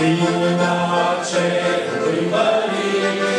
inima cerului mărire,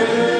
Amen.